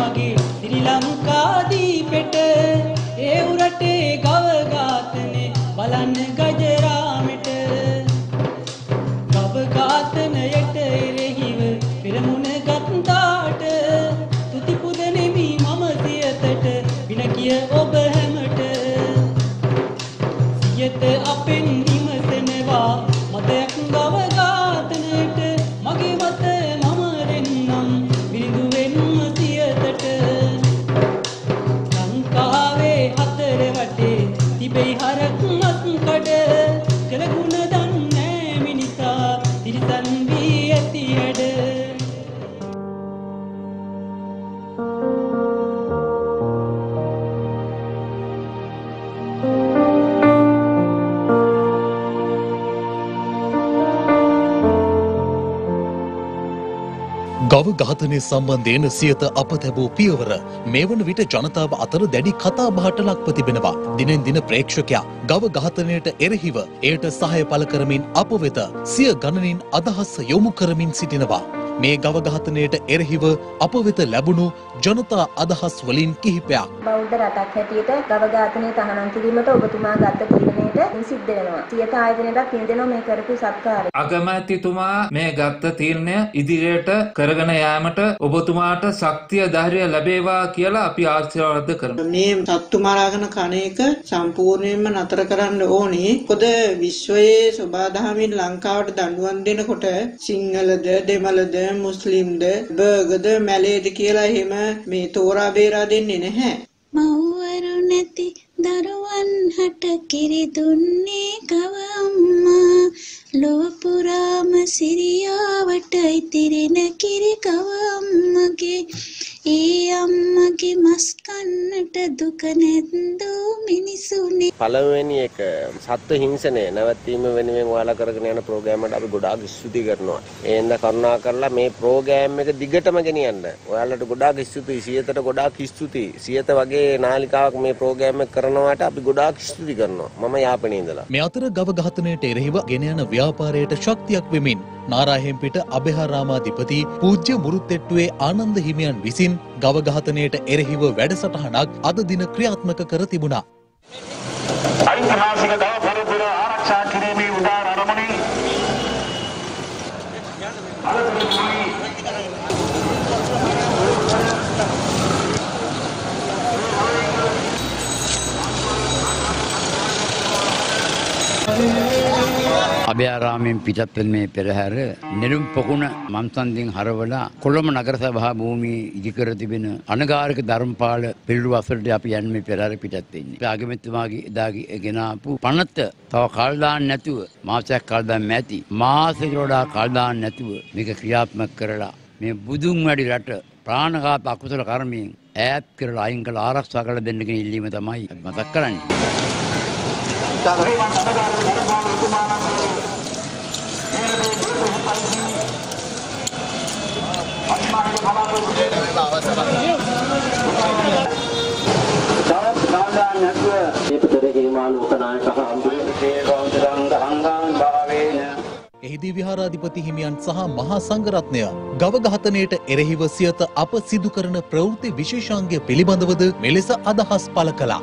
මයි මගේ ශ්‍රී ලංකා දීපෙට ඒ උරටේ ගව ඝාතනේ බලන්න ගජරාමෙට. ගව ඝාතනයට එරෙහිව පෙරමුණ ගත්තාට තුති පුදනෙමි මම සියතට. වින කිය ඔබ ගව ඝාතනය සම්බන්ධයෙන් සියත අප තැබූ පියවර මේ වන විට ජනතාව අතර දැඩි කතාබහට ලක්ව තිබෙනවා. දිනෙන් දින ප්‍රේක්ෂකයා ගව ඝාතනයට එරෙහිව එයට සහය පළ කරමින් අප වෙත සිය ගණනින් අදහස් යොමු කරමින් සිටිනවා. මේ ගව ඝාතනයට එරෙහිව අප වෙත ලැබුණු ජනතා අදහස් වලින් කිහිපයක්. බෞද්ධ රටක් හැටියට ගව ඝාතනය තහනම් කිරීමට ඔබතුමා ගත්ත තීරණයට සිද්ධ වෙනවා. සියත ආයතනයට පින් දෙනවා මේ කරපු සත්කාරය. අගමැතිතුමා මේ ගත්ත තීරණය ඉදිරියට කරගෙන යාමට ඔබතුමාට ශක්තිය ධෛර්යය ලැබේවා කියලා අපි ආශිර්වාද කරමු. මේ සත්තු මරාගෙන කන එක සම්පූර්ණයෙන්ම නතර කරන්න ඕනේ. මොකද විශ්වයේ සබාදහමින් ලංකාවට දඬුවම් දෙනකොට සිංහලද දෙමළද මුස්ලිම්ද බර්ගද මැලේද කියලා එහෙම මේ තෝරා බේරා දෙන්නේ නැහැ. මව්වරු නැති දරුවන් හට කිරි දුන්නේ කව අම්මා. ලොව පුරාම සිරියාවට ඉතිරෙන කිරි කව අම්මගේ. ඒ අම්මගේ මස් කන්නට දුක නැද්දෝ මිනිසුනේ පළවෙනි එක සත්ව හිංසනය නැවැත්වීම වෙනුවෙන් ඔයාලා කරගෙන යන ප්‍රෝග්‍රෑම් එකට අපි ගොඩාක් ස්තුති කරනවා. ඒ හින්දා කරුණා කරලා මේ ප්‍රෝග්‍රෑම් එක දිගටම ගෙනියන්න. ඔයාලට ගොඩාක් ස්තුතියි. සියතට ගොඩාක් ස්තුතියි. සියත වගේ නාලිකාවක් මේ ප්‍රෝග්‍රෑම් එක කරනවාට අපි ගොඩාක් ස්තුති කරනවා. මම යාපනයේ ඉඳලා. මේ අතර ගව ඝාතනයට එරෙහිව ගෙන යන ව්‍යාපාරයට ශක්තියක් වෙමින් නාරාහෙම්පිට අභයහාරාමාධිපති පූජ්‍ය මුරුත්තෙට්ටුවේ ආනන්ද හිමියන් විසින් ගව ඝාතනයට එරෙහිව වැඩසටහනක් අද දින ක්‍රියාත්මක කර තිබුණා. ඓතිහාසික ගව පරපුර ආරක්ෂා කිරීමේ උදාර අරමුණින් අභයාරාමයෙන් පිටත් වෙන මේ පෙරහැර නෙළුම් පොකුණ මම්සන්දින් හරවලා කොළඹ නගර සභා භූමියේ ඉදිකර තිබෙන අනගාരിക ධර්මපාල පිළිරු අසලට අපි යන්නේ මේ පෙරහැර පිටත් වෙන්නේ. අපි අගමැතිතුමාගේ එදාගේ ගෙන ආපු පනත තව කල් දාන්න නැතුව මාසයක් කල් දාන්න ඇති. මාසෙකට වඩා කල් දාන්න නැතුව මේක ක්‍රියාත්මක කරලා මේ බුදුන් වැඩි රට ප්‍රාණඝාත අකුසල කර්මයෙන් ඈත් කරලා අයින් කළ ආරක්ෂා කළ දෙන්න කියන ඉල්ලීම තමයි මතක් කරන්නේ. එහිදී විහාරාධිපති හිමියන් සහ මහා සංඝරත්නය ගව ඝාතනයට එරෙහිව සියත අප සිදු කරන ප්‍රවෘත්ති විශේෂාංගය පිළිබඳවද මෙලෙස අදහස් පළ කළා.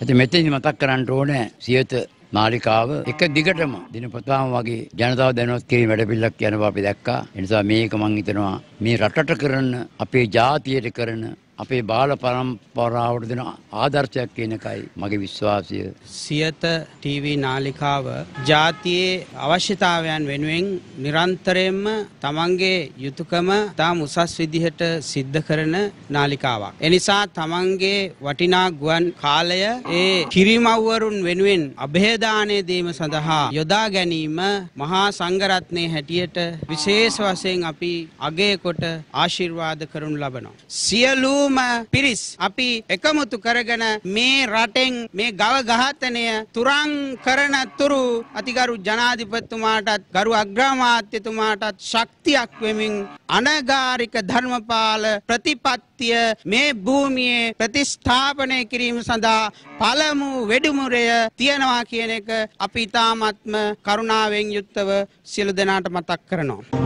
ඇති මෙතනදි මතක් කරන්න ඕනේ සියත නාලිකාව එක දිගටම දිනපතාම වගේ ජනතාව දැනුවත් කිරීම වැඩපිළිවෙලක් යනවා අපි දැක්කා. ඒ නිසා මේක මං හිතනවා මේ රටට කරන අපේ ජාතියට කරන අපේ බාල පරම්පරාවට දෙන ආදර්ශයක් කියන එකයි මගේ විශ්වාසය. සියත TV නාලිකාව ජාතියේ අවශ්‍යතාවයන් වෙනුවෙන් නිරන්තරයෙන්ම තමන්ගේ යුතුයකම තාම උසස් විදිහට සිද්ධ කරන නාලිකාවක්. එනිසා තමන්ගේ වටිනා ගුවන් කාලය ඒ කිරිමව්වරුන් වෙනුවෙන් અભේදානය දීම සඳහා යොදා ගැනීම මහා සංඝරත්නයේ හැටියට විශේෂ වශයෙන් අපි අගය කොට ආශිර්වාද කරනු ලබනවා. සියලු සියලුම පිරිස් අපි එකමුතු කරගෙන මේ රටෙන් මේ ගව ඝාතනය තුරන් කරන තුරු අතිගරු ජනාධිපතිතුමාටත් ගරු අග්‍රාමාත්‍යතුමාටත් ශක්තියක් වෙමින් අනගාരിക ධර්මපාල ප්‍රතිපත්තිය මේ භූමියේ ප්‍රතිස්ථාපනය කිරීම සඳහා පළමු වෙඩුමුරය තියනවා කියන එක අපි තාමත්ම කරුණාවෙන් යුක්තව සියලු දෙනාට මතක් කරනවා.